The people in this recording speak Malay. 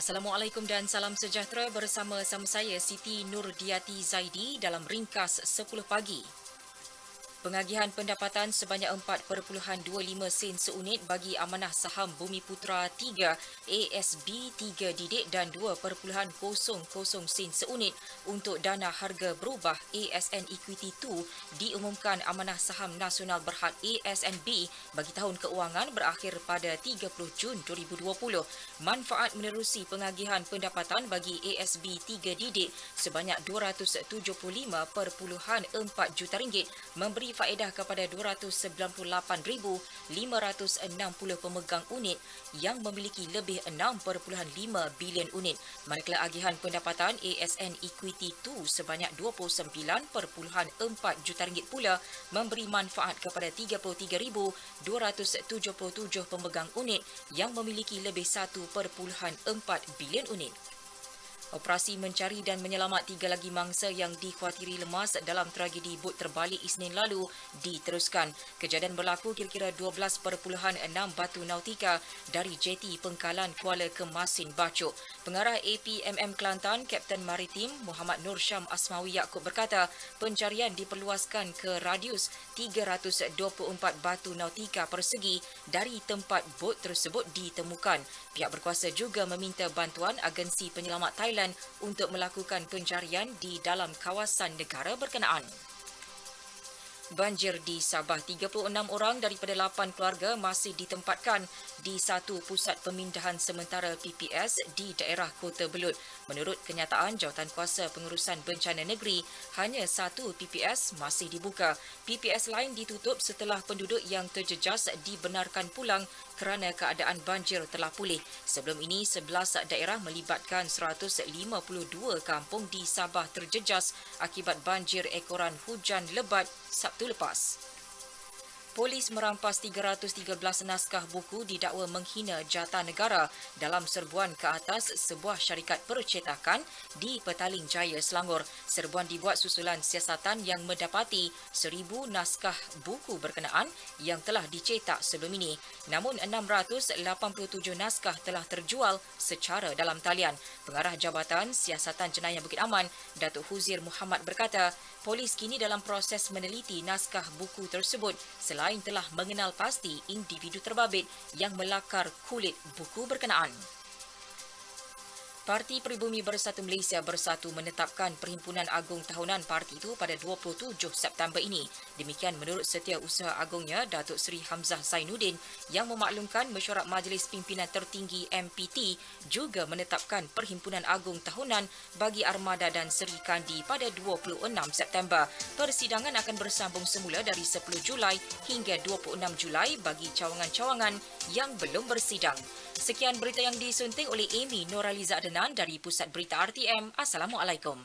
Assalamualaikum dan salam sejahtera bersama sama saya Siti Nurdiati Zaidi dalam ringkas 10 pagi. Pengagihan pendapatan sebanyak 4.25 sen seunit bagi amanah saham Bumi Putra 3 ASB 3 didik dan 2.00 sen seunit untuk dana harga berubah ASN Equity 2 diumumkan amanah saham nasional berhad ASNB bagi tahun keuangan berakhir pada 30 Jun 2020. Manfaat menerusi pengagihan pendapatan bagi ASB 3 didik sebanyak 275.4 juta ringgit memberi faedah kepada 298,560 pemegang unit yang memiliki lebih 6.5 bilion unit. Manakala agihan pendapatan ASN Equity 2 sebanyak 29.4 juta ringgit pula memberi manfaat kepada 33,277 pemegang unit yang memiliki lebih 1.4 bilion unit. Operasi mencari dan menyelamat tiga lagi mangsa yang dikhawatiri lemas dalam tragedi bot terbalik Isnin lalu diteruskan. Kejadian berlaku kira-kira 12.6 batu nautika dari jeti Pengkalan Kuala Kemasin Bacok. Pengarah APMM Kelantan, Kapten Maritim Muhammad Nur Syam Asmawi Yaakob berkata, pencarian diperluaskan ke radius 324 batu nautika persegi dari tempat bot tersebut ditemukan. Pihak berkuasa juga meminta bantuan agensi penyelamat Thailand untuk melakukan pencarian di dalam kawasan negara berkenaan. Banjir di Sabah, 36 orang daripada 8 keluarga masih ditempatkan di satu pusat pemindahan sementara PPS di daerah Kota Belud. Menurut kenyataan Jawatan Kuasa Pengurusan Bencana Negeri, hanya satu PPS masih dibuka. PPS lain ditutup setelah penduduk yang terjejas dibenarkan pulang kerana keadaan banjir telah pulih. Sebelum ini, 11 daerah melibatkan 152 kampung di Sabah terjejas akibat banjir ekoran hujan lebat Sabtu lepas. Polis merampas 313 naskah buku didakwa menghina jata negara dalam serbuan ke atas sebuah syarikat percetakan di Petaling Jaya, Selangor. Serbuan dibuat susulan siasatan yang mendapati 1000 naskah buku berkenaan yang telah dicetak sebelum ini. Namun 687 naskah telah terjual secara dalam talian. Pengarah Jabatan Siasatan Jenayah Bukit Aman, Datuk Huzir Muhammad berkata, polis kini dalam proses meneliti naskah buku tersebut selain telah mengenal pasti individu terbabit yang melakar kulit buku berkenaan. Parti Peribumi Bersatu Malaysia Bersatu menetapkan Perhimpunan Agung Tahunan parti itu pada 27 September ini. Demikian menurut Setiausaha Agungnya Datuk Seri Hamzah Zainuddin yang memaklumkan mesyuarat Majlis Pimpinan Tertinggi MPT juga menetapkan Perhimpunan Agung Tahunan bagi Armada dan Seri Kandi pada 26 September. Persidangan akan bersambung semula dari 10 Julai hingga 26 Julai bagi cawangan-cawangan yang belum bersidang. Sekian berita yang disunting oleh Amy Noraliza Adenan dari Pusat Berita RTM. Assalamualaikum.